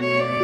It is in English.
Yeah.